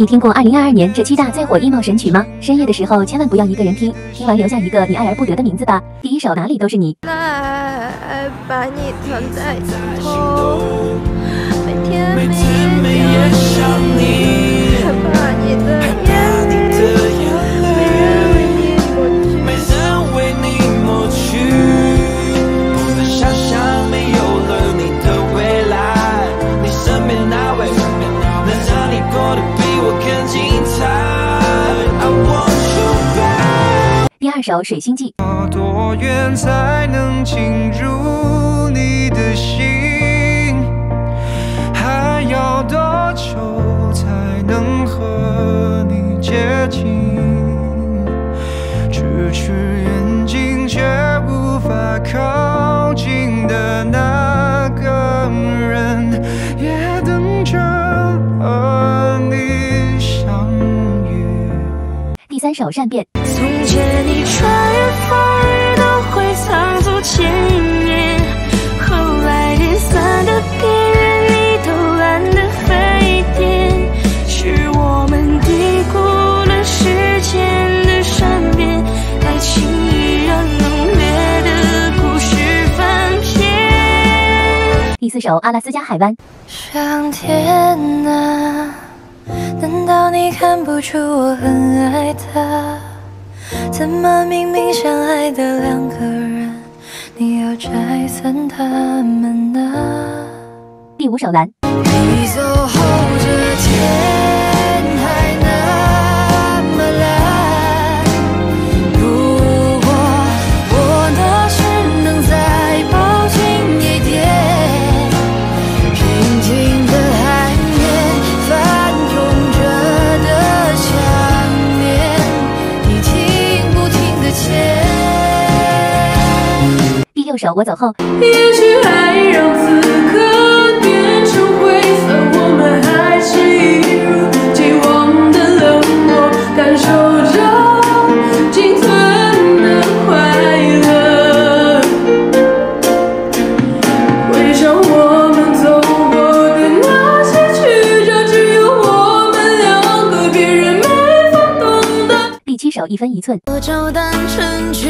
你听过二零二二年这七大最火 emo 神曲吗？深夜的时候千万不要一个人听，听完留下一个你爱而不得的名字吧。第一首哪里都是你。来把你藏在心头，首水星记。多远才能进入你的心？还要多久才能和你接近？咫尺远近却无法靠近的那个人，也等着和你相遇。第三首善变。从前第四首阿拉斯加海湾。上天啊，难道你看不出我很爱他？怎么明明相爱的两个人，你要拆散他们呢？第五首蓝。你走后，这天第六首我走后。也许爱让此刻变成灰色，我们还是一如既往的冷漠，感受着仅存的快乐。回想我们走过的那些曲折，只有我们两个，别人没法懂得。第七首一分一寸。我就单成全。